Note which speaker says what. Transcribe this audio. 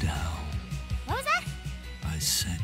Speaker 1: down.
Speaker 2: What was that?
Speaker 1: I said